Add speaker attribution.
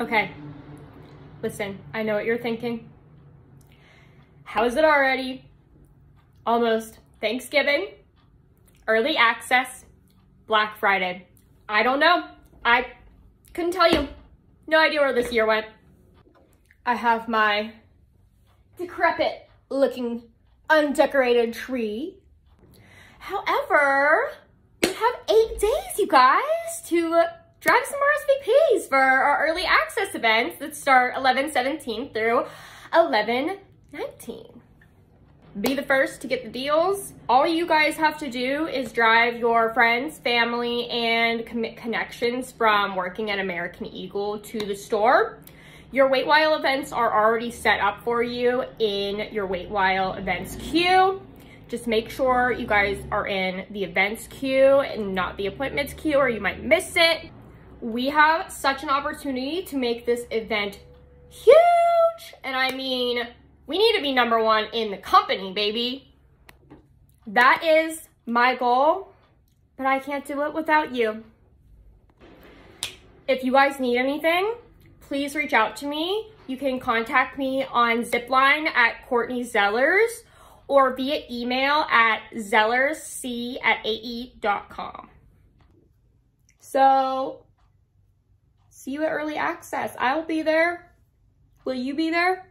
Speaker 1: Okay, listen, I know what you're thinking. How is it already? Almost Thanksgiving, early access, Black Friday. I don't know. I couldn't tell you. No idea where this year went. I have my decrepit looking undecorated tree. However, we have eight days, you guys, to drive some RSVPs for our early access events that start 11-17 through 11-19. Be the first to get the deals. All you guys have to do is drive your friends, family, and connections from working at American Eagle to the store. Your Waitwhile events are already set up for you in your Waitwhile events queue. Just make sure you guys are in the events queue and not the appointments queue or you might miss it. We have such an opportunity to make this event huge. And I mean, we need to be number one in the company, baby. That is my goal, but I can't do it without you. If you guys need anything, please reach out to me. You can contact me on Zipline at Courtney Zellers or via email at zellersc at ae.com. So, see you at early access. I'll be there. Will you be there?